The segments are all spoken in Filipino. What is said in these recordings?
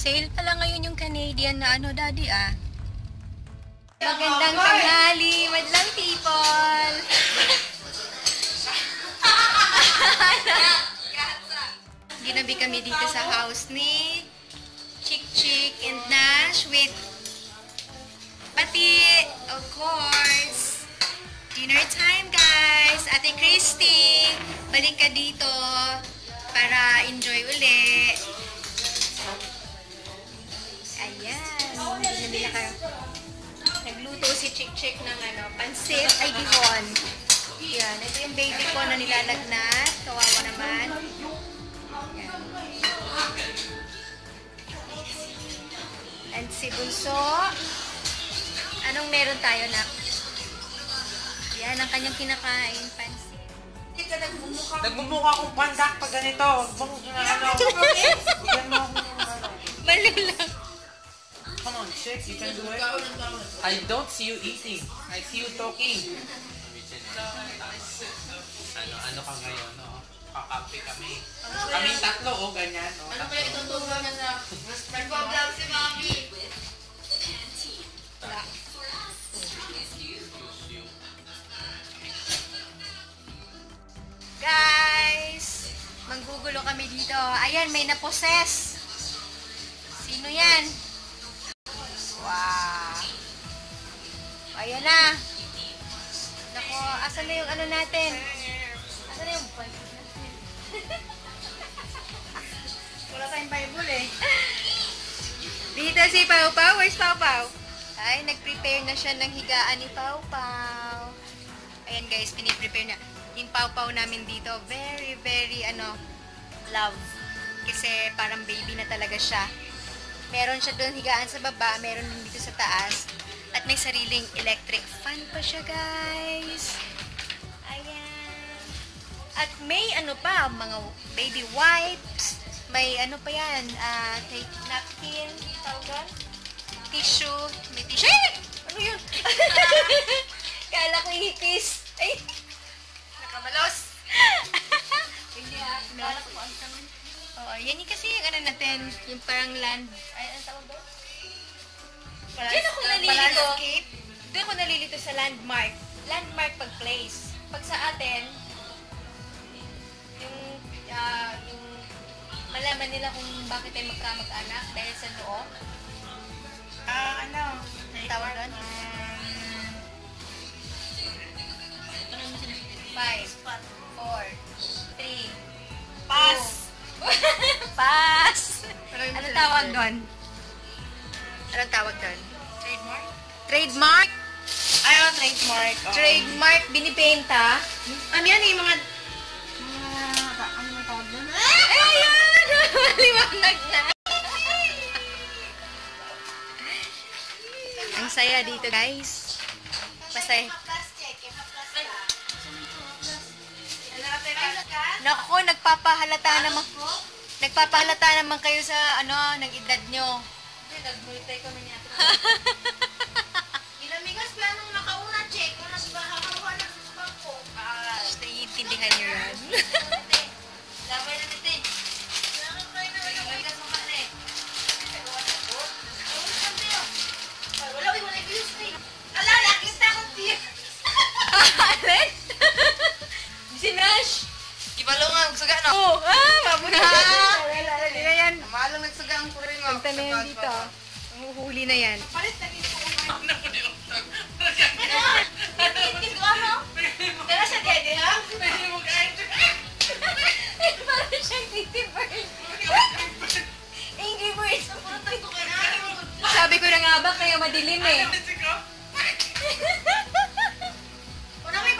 Sale pala ngayon yung Canadian na ano, daddy ah. Magandang tanghali, madlang people! Ginabi kami dito sa house ni Chick Chick and Nash with Pati, of course. Dinner time, guys. Ate Christy, balik ka dito para enjoy uli. Nagluto si Chick Chick ng ano, pansit ay dihon. Yan. Ito yung baby ko na nilalagnat. Kawawa naman. Yan. And si Bunso. Anong meron tayo na? Yan, ang kanyang kinakain. Pansit. Nagmumukha akong pandak pag ganito. Bang, ano, Bigyan mo ano. Mali lang. On, chick, you can do it. I don't see you eating. I see you talking. Ano, ano ka ngayon, no? Kakampi kami. Kaming tatlo, oh, ganyan, no? Ano kaya ituturo na sa Nagbablog si Mami. Guys, manggugulo kami dito. Ayan, may naposes. Sino yan? Ayan na. Nako, asan na yung ano natin? Asan na yung Bible natin? Wala tayong Bible eh. Dito si Pau Pau. Where's Pau Pau? Ay, nag-prepare na siya ng higaan ni Pau Pau. Ayan guys, piniprepare na. Yung Pau Pau namin dito, very, very, ano, love. Kasi parang baby na talaga siya. Meron siya doon higaan sa baba, meron din dito sa taas. At may sariling electric fan pa siya, guys. Ayan. At may ano pa, mga baby wipes. May ano pa yan, ah, take napkin, tawag? Tissue. May tissue. Ay! Ano yun? Kala ko hipis. Ay! Nakamalos. Hindi ah. Kala ko ang tangan. Oo, yan yung kasi yung ano natin, yung parang land. Ay? Diyan ako nalilito. Doon ako nalilito sa landmark. Landmark pag place. Pag sa atin, yung, ah, yung malaman nila kung bakit tayo magkamag-anak dahil sa noo. Ah, ano? Ang tawag doon? Five, four, three, Pass. Pass! Ano tawag doon? Anong tawag doon? Trademark? Trademark? Ay, oh, trademark. Oh. Trademark binibenta? Ano yan yung mga... Mga... Ano yung tawag doon? Ay, ayan! Maliwanag na. Ang saya dito, guys. Masaya. Nako, nagpapahalata naman. Nagpapahalata naman kayo sa, ano, ng edad nyo. Nagmulitay kami niya. Ilamigas pa nung nakauna check. Kung nasa bahawa na sa bangko. Ah, naiintindihan nyo yan. Labay na yan. Malang nagsuga ang kurin mo. Punta na yan dito. Huhuli na yan. Palit na dito. Ano? Tara sa dede ha? Parang siyang titi bird. Angry Birds. Sabi ko na nga ba, kaya madilim eh.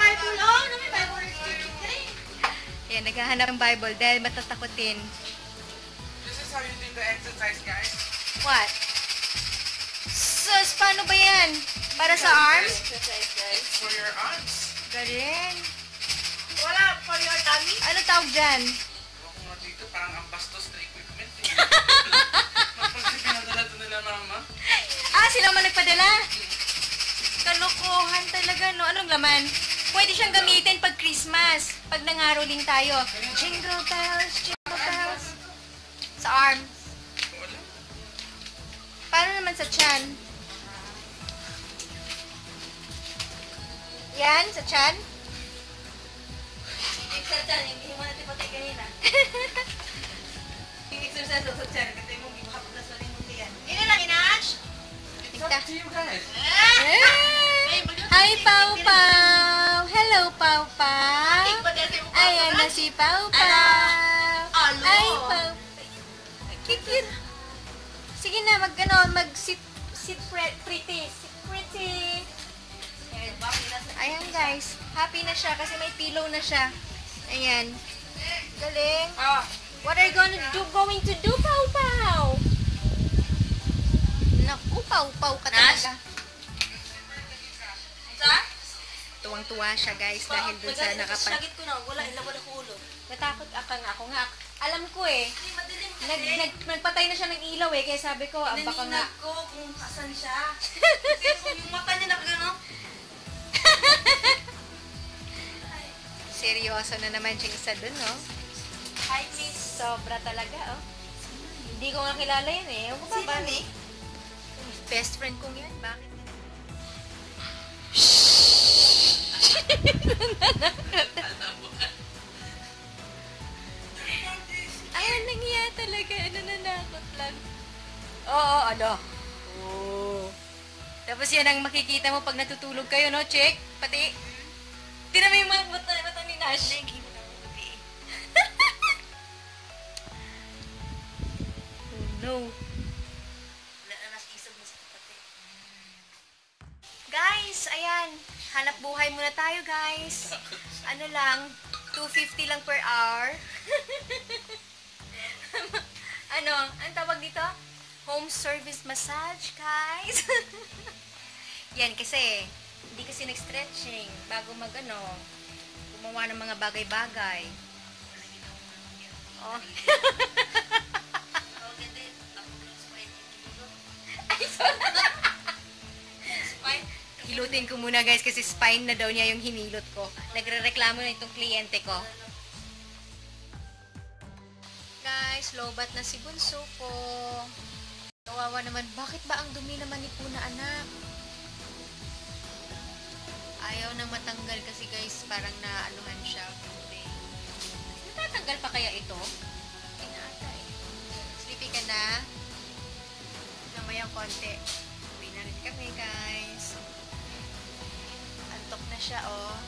Bible oh. Una may Bible. Yan, naghahanap ng Bible dahil matatakotin. The exercise, guys. What? Sus, paano ba yan? Para sa arms? It's for your arms. Galing. Wala for your tummy. Ano tawag dyan? Huwag mo dito, parang ang bastos na equipment. Eh. Kapag pinadala to nila mama. Ah, sila man nagpadala. Kalokohan talaga, no? Anong laman? Pwede siyang gamitin pag Christmas. Pag nangaroling tayo. Jingle bells, jingle bells. Sa arms. Naman sa chan? Yan, sa chan? Exercise, hindi mo natin patay kanina. Exercise sa sasyan, kasi mong gibahapag na sa rin mo yan. Ini lang, guys. Eh! Hi, Pau Pau! Hello, Pau Pau! Ayan na si Pau Pau! Ay, Pau Cute Sige na, mag, ano, mag pre- pretty. Sit pretty. Ayan, guys. Happy na siya kasi may pillow na siya. Ayan. Galing. Ah, What are you gonna do, going to do, Pau Pau? Naku, Pau Pau ka talaga. sa? Tuwang-tuwa siya, guys, dahil dun sa nakapag... Sagit ko na, wala, ilabad ako ulo. Natakot ako nga ako nga. Alam ko eh. Hindi, madilim kasi. Nag, nag, nagpatay na siya ng ilaw eh. Kaya sabi ko, ah, baka nga. Naninag ko kung asan siya. Kasi yung mata niya nakagano. Seryoso na naman siya isa dun, no? Hi, miss. Sobra talaga, oh. Hindi ko nga kilala yan eh. Ko ba ba? Best friend kong yan. Bakit? Ay, Oo, ano? Oo. Tapos yan ang makikita mo pag natutulog kayo, no, Chick? Pati, tinan mo yung mga mata, mata ni Nash. oh, no. Wala na nas isog mo sa kapatid. Guys, ayan. Hanap buhay muna tayo, guys. Ano lang, 250 lang per hour. ano, ang tawag dito? Home service massage, guys. Yan, kasi, hindi kasi nag-stretching bago mag, ano, gumawa ng mga bagay-bagay. Oh. Hilutin ko muna guys kasi spine na daw niya yung hinilot ko. Nagre-reklamo na itong kliyente ko. Guys, lobat na si Bunso ko. Kawawa naman. Bakit ba ang dumi naman ni Puna anak? Ayaw na matanggal kasi guys, parang naanuhan siya. Hindi. Natatanggal pa kaya ito? Hindi na ata eh. Sleepy ka na? Namayang konti. Uwi na rin kami guys. Antok na siya, oh.